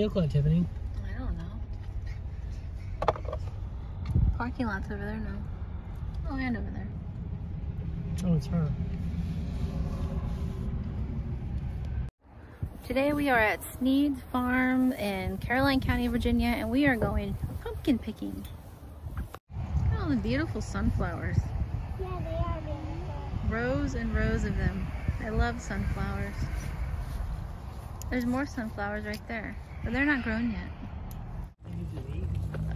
vehicle at, Tiffany? I don't know. Parking lot's over there, no. Oh, and over there. Oh, it's her. Today we are at Snead's Farm in Caroline County, Virginia, and we are going pumpkin picking. Oh, the beautiful sunflowers. Yeah, they are beautiful. Rows and rows of them. I love sunflowers. There's more sunflowers right there, but they're not grown yet.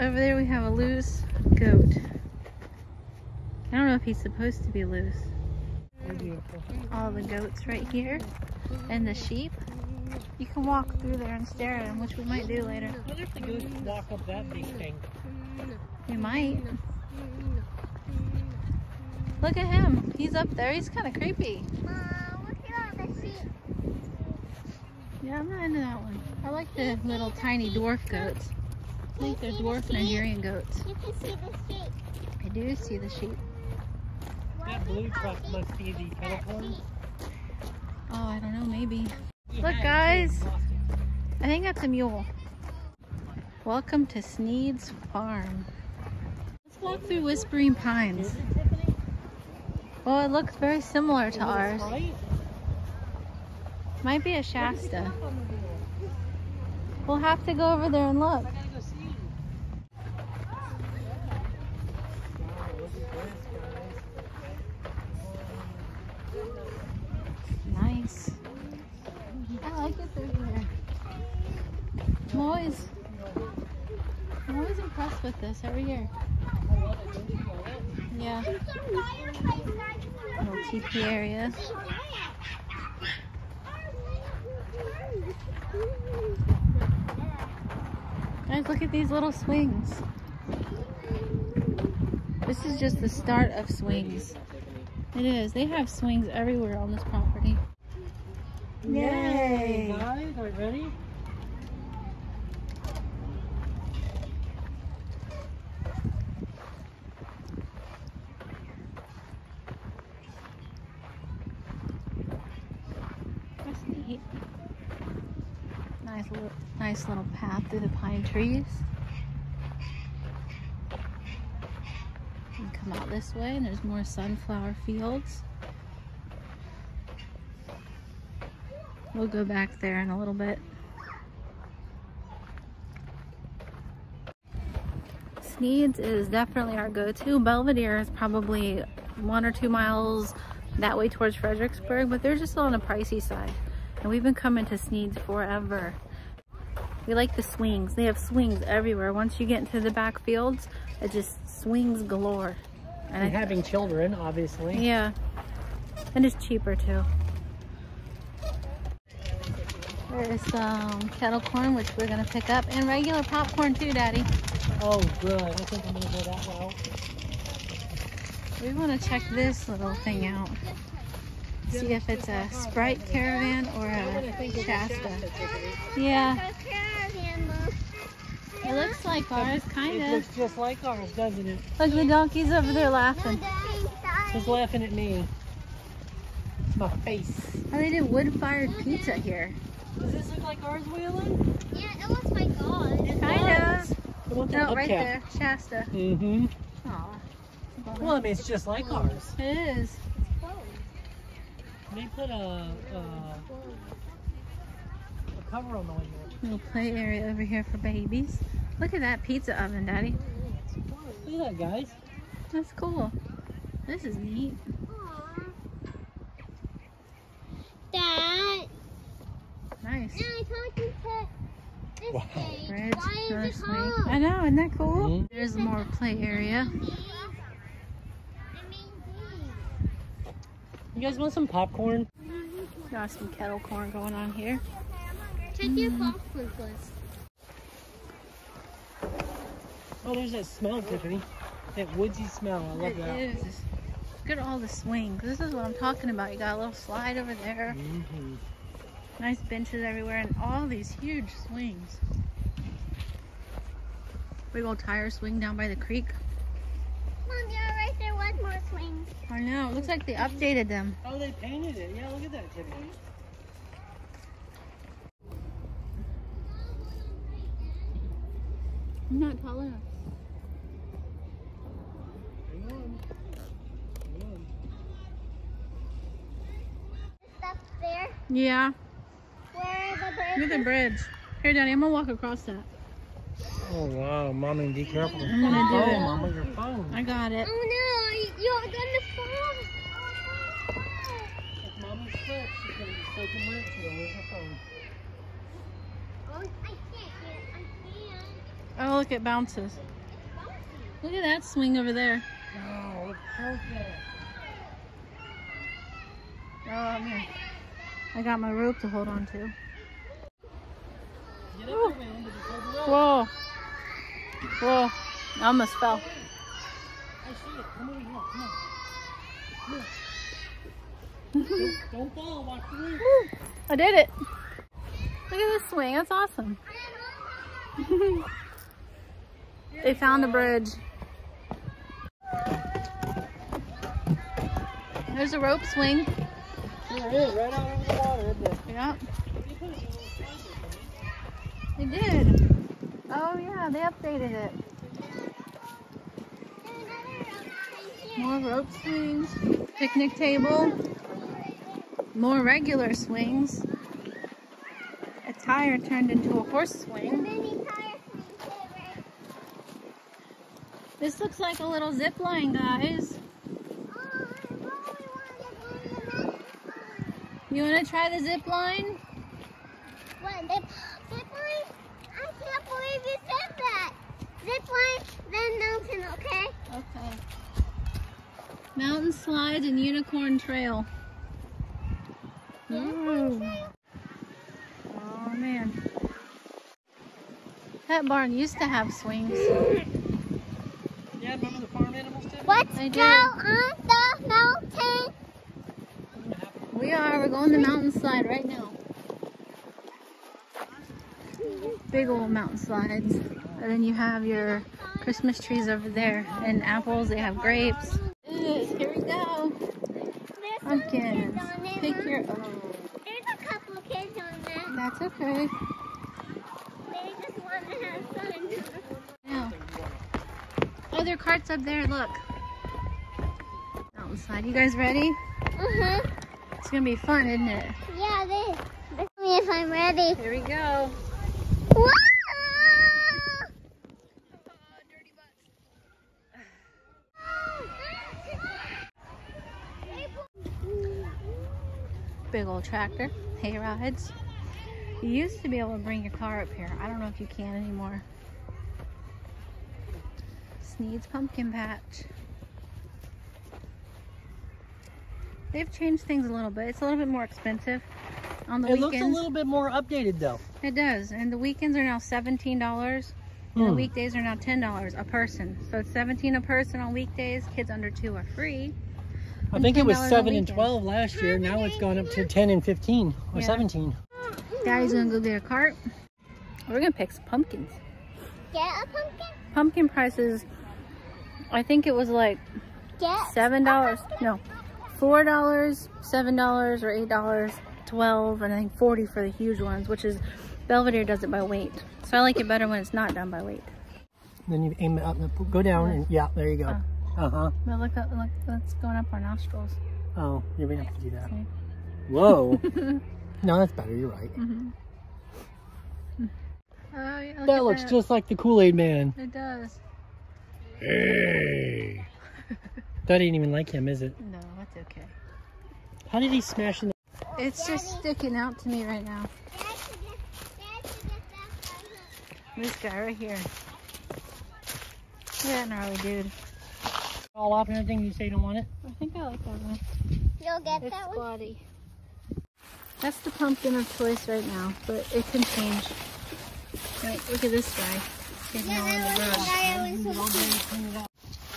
Over there we have a loose goat. I don't know if he's supposed to be loose. All the goats right here and the sheep. You can walk through there and stare at them, which we might do later. Wonder if the goose walk up that big thing. We might. Look at him. He's up there. He's kind of creepy. Mom, look at all the sheep. Yeah, I'm not into that one. I like the little tiny dwarf goats. I think they're dwarf Nigerian goats. You can see the sheep. I do see the sheep. That blue truck must be the kettle corn. Oh, I don't know, maybe. Look, guys. I think that's a mule. Welcome to Snead's Farm. Let's walk through Whispering Pines. Well, it looks very similar to ours. Might be a Shasta. We'll have to go over there and look. Nice. I like it through here. I'm always, I'm always impressed with this every year. Yeah, little teepee area. Guys, look at these little swings. This is just the start of swings. It is. They have swings everywhere on this property. Yay! Guys, are you ready? That's neat. Nice little, nice little path pine trees. And come out this way, and there's more sunflower fields. We'll go back there in a little bit. Snead's is definitely our go-to. Belvedere is probably one or two miles that way towards Fredericksburg, but they're just on the pricey side. And we've been coming to Snead's forever. We like the swings. They have swings everywhere. Once you get into the back fields, it just swings galore. And I- having children, obviously. yeah. And it's cheaper too. There's some kettle corn, which we're gonna pick up, and regular popcorn too, Daddy. Oh, good. I think I'm gonna go that route. We wanna check this little thing out. See if it's a Sprite caravan or a Shasta. Yeah, it looks like ours, kinda. It looks just like ours, doesn't it? Look, the donkey's over there laughing. He's laughing at me. It's my face. Oh, they did wood-fired pizza here. Does this look like ours, Wheeling? Yeah, it looks like God. Kind of. It looks No, like right there, Shasta. Mm-hmm. Aw. Well, I mean, it's just like ours. It is. It's close. Can they put a, a, a cover on the window. Little play area over here for babies. Look at that pizza oven, Daddy. Look at that, guys. That's cool. This is neat. Dad, Nice. now I'm talking to this Wow. thing. Bridge, Why another is it swing. home? I know, isn't that cool? Mhm. There's more play area. You guys want some popcorn? Got some kettle corn going on here. Check your popcorn list. Oh, there's that smell, Tiffany. That woodsy smell. I love It that. is. Look at all the swings. This is what I'm talking about. You got a little slide over there. Mm-hmm. Nice benches everywhere and all these huge swings. Big old tire swing down by the creek. Mom, yeah, right there was more swings. I know. It looks like they updated them. Oh, they painted it. Yeah, look at that, Tiffany. I'm not tall enough. Hang on. Hang on. Stuff there. Yeah. Where the bird Look at the bridge. Here, Daddy, I'm gonna walk across that. Oh wow, mommy, be careful. I'm gonna do oh, it. mama, your phone. I got it. Oh no, you're gonna fall. If mommy slips, she's gonna be soaking wet. Where's her phone? Oh, I can't get it. I can't. Oh, look, it bounces. Look at that swing over there. Oh, it's perfect. Oh, man. I got my rope to hold on to. Get up there, man. Just hold the rope. Whoa. Whoa. I almost fell. I see it. Come over here. Come on. Come on. Don't, don't fall. Watch the. I did it. Look at this swing. That's awesome. they found a bridge. There's a rope swing. There it is, right out over the water, isn't it? Yep. They did. Oh yeah, they updated it. More rope swings, picnic table, more regular swings. A tire turned into a horse swing. This looks like a little zip line, guys. Oh, I really want to get on the mountain. You want to try the zip line? What, zip, zip line? I can't believe you said that. Zip line, then mountain, okay? Okay. Mountain slides and unicorn trail. Oh man. That barn used to have swings. Yeah, remember the farm animals did? Let's I go do. on the mountain. We are. We're going the mountain slide right now. Big old mountain slides. And then you have your Christmas trees over there. And apples, they have grapes. Yes, here we go. Pumpkins. kids on it. Pick your. own. There's a couple kids on that. that's okay. They just want to have fun. Oh, there are carts up there. Look. Slide. You guys ready? Uh-huh. It's gonna be fun, isn't it? Yeah, this. This me if I'm ready. Here we go. Whoa! Big old tractor. Hay rides. You used to be able to bring your car up here. I don't know if you can anymore. Snead's Pumpkin Patch. They've changed things a little bit. It's a little bit more expensive on the weekends. It looks a little bit more updated though. It does. And the weekends are now $17. And the Hmm. weekdays are now $10 a person. So it's 17 a person on weekdays. Kids under two are free. I think it was $10 7 and weekends. 12 last year. Now it's gone up to 10 and 15 or Yeah. 17. Daddy's gonna go get a cart. We're gonna pick some pumpkins. Get a pumpkin? Pumpkin prices, I think it was like Get seven dollars. No, four dollars, seven dollars, or eight dollars, twelve, and I think forty for the huge ones, which is Belvedere does it by weight. So I like it better when it's not done by weight. Then you aim it up and go down and yeah, there you go. Uh huh. But look up, look, that's going up our nostrils. Oh, you're gonna have to do that. Okay. Whoa. no, that's better. You're right. Mm-hmm. Oh yeah, look That looks that. just like the Kool Aid Man. It does. Hey. that ain't even like him, is it? No, that's okay. How did he smash in the It's just sticking out to me right now. Dad should get, Dad should get that from This guy right here. Look at that gnarly dude. all off and everything? You say you don't want it? I think I like that one. You'll get It's that one? squatty. That's the pumpkin of choice right now, but it can change. Right, look at this guy. Getting Yeah, that was the guy I was looking for.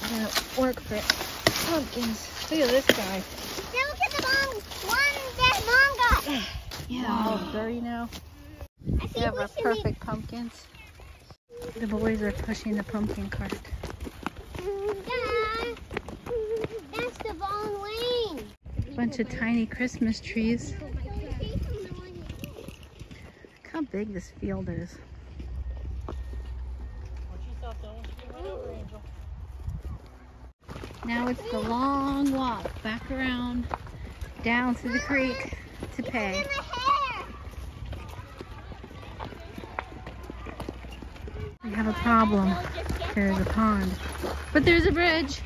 Gonna work for it. Pumpkins. Look at this guy. Now look at the mom. One that mom got. Yeah, all dirty now. I We have we our should make perfect pumpkins. The boys are pushing the pumpkin cart. Dad, that's the Von Wayne. Bunch of tiny Christmas trees. Look how big this field is. Now it's the long walk back around down to the creek to pay. Look at my hair. We have a problem. I'll just get There's a pond. But there's a bridge.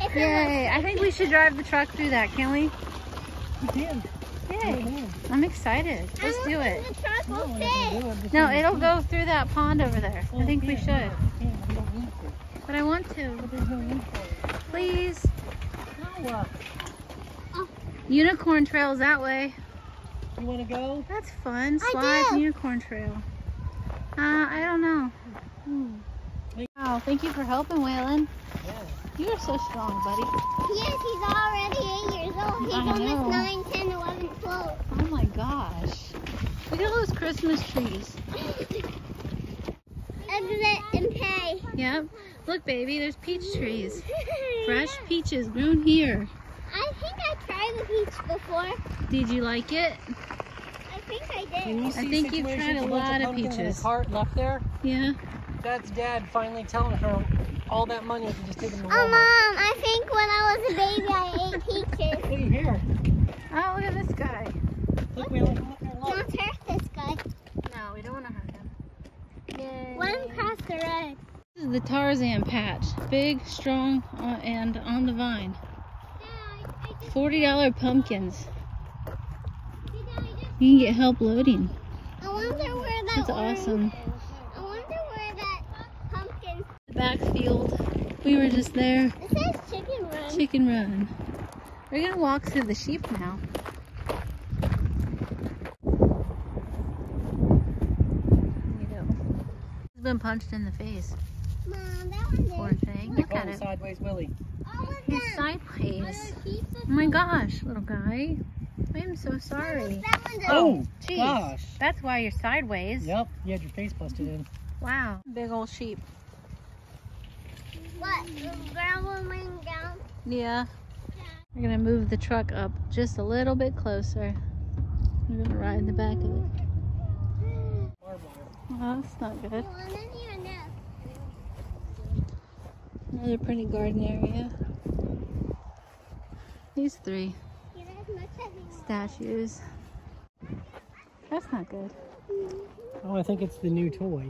If Yay. I think we should drive the truck through that, can't we? You can. Yay. I'm excited. Let's do it. The truck will No, I fit. can do it. Just No, in the it'll go through that pond over there. I think we should. yeah, yeah, we don't need to. But I want to. Please. No, uh, Unicorn Trail's that way. you want to go? That's fun. I Slide do. Unicorn Trail. Uh, I don't know. Hmm. Wow, thank you for helping, Waylon. Yeah. You are so strong, buddy. Yes, he's already eight years old. He's I almost 9, 10, 11, 12. Oh my gosh. Look at all those Christmas trees. Exit and pay. Yep. Look, baby, there's peach trees. Fresh peaches grown here. I think I tried the peach before. Did you like it? I think I did. you see think you've tried a lot of pumpkins in a peaches. cart left there. Yeah. That's dad finally telling her all that money I could just take them to Oh, Mom, I think when I was a baby, I ate peaches. Look here. Oh, look at this guy. Look, we look there. Look. Don't hurt this guy. No, we don't want to hurt him. Yay. One past the red. This is the Tarzan patch. Big, strong, uh, and on the vine. Dad, I just, $40 pumpkins. Dad, I just, You can get help loading. I wonder where that That's awesome. I wonder where that pumpkin. The backfield. We were just there. It says chicken run. Chicken run. We're gonna walk through the sheep now. There you go. He's been punched in the face. Mom, Poor thing. They Look call at him it. Sideways Willie. All of He's them. sideways. Oh my gosh, little guy. I am so sorry. That one did. Oh, oh Jeez. gosh. That's why you're sideways. Yep, you had your face busted in. Wow. Big old sheep. What? The gravel ring down? Yeah. We're gonna move the truck up just a little bit closer. We're gonna ride in the back of it. Oh, that's not good. Oh, and then you know. Another pretty garden area. These three You guys must have been- statues. That's not good. Oh, I think it's the new toy.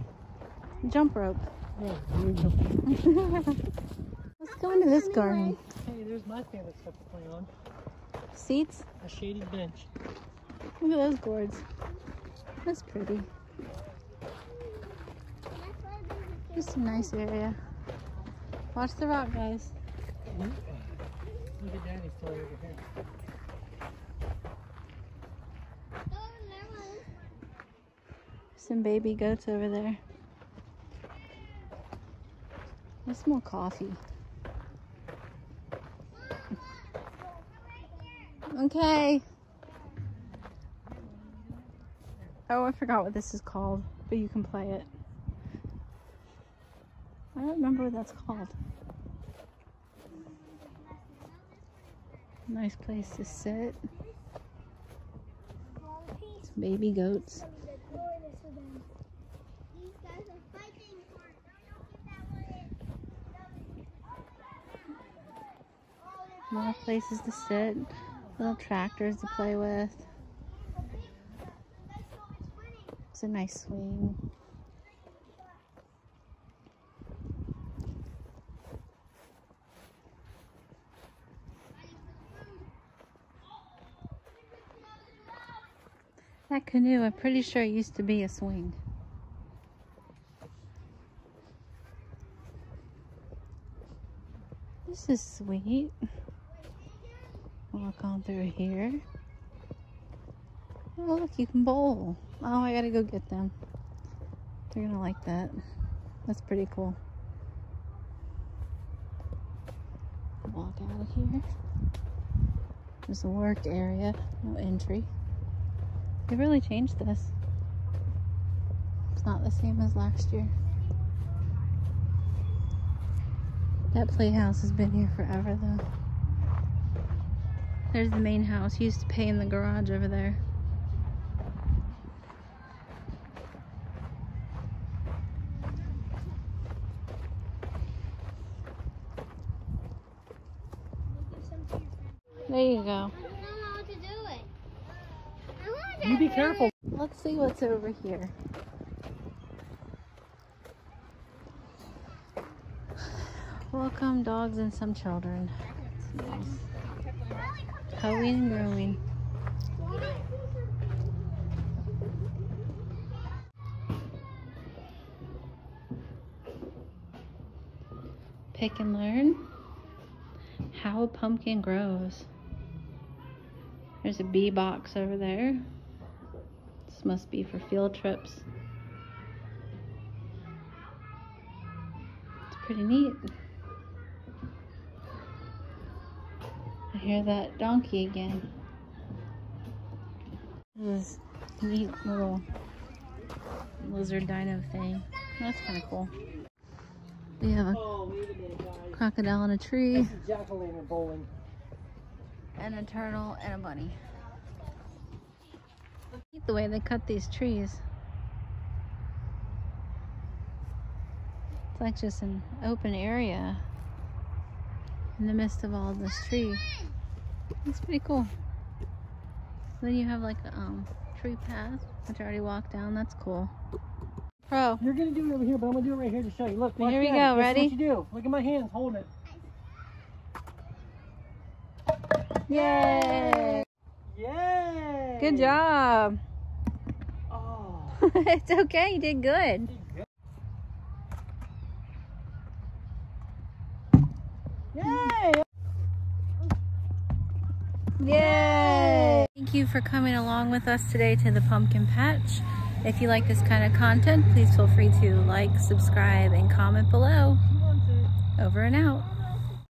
Jump rope. Yeah. Let's go into this garden. Hey, there's my favorite stuff to play on. Seats. A shady bench. Look at those boards. That's pretty. That's why there's a Just a nice area. Watch the rock, guys. Look at Daddy's toy over here. Some baby goats over there. I smell coffee. Okay. Oh, I forgot what this is called, but you can play it. I don't remember what that's called. Nice place to sit. Some baby goats. More places to sit. Little tractors to play with. It's a nice swing. That canoe, I'm pretty sure it used to be a swing. This is sweet. Walk on through here. Oh, look, you can bowl. Oh, I gotta go get them. They're gonna like that. That's pretty cool. Walk out of here. There's a work area, no entry. They really changed this. It's not the same as last year. That playhouse has been here forever though. There's the main house. Used to pay in the garage over there. There you go. I don't know how to do it. I want to You be careful. Let's see what's over here. Welcome dogs and some children. Nice. And growing. Pick and learn how a pumpkin grows. There's a bee box over there. This must be for field trips. It's pretty neat. I hear that donkey again. This neat little lizard dino thing. That's kind of cool. We have a wait a minute, guys. crocodile in a tree, This is and a turtle, and a bunny. The way they cut these trees. It's like just an open area in the midst of all this tree. It's pretty cool. Then you have like a um, tree path, which I already walked down. That's cool. Pro, You're gonna do it over here, but I'm gonna do it right here to show you. Look, Here we go, This is ready? What you do? Look at my hands holding it. yay! Yay! Good job. Oh. it's okay, you did good. Yay! Yay! Thank you for coming along with us today to the pumpkin patch. If you like this kind of content, please feel free to like, subscribe, and comment below. She wants it. Over and out.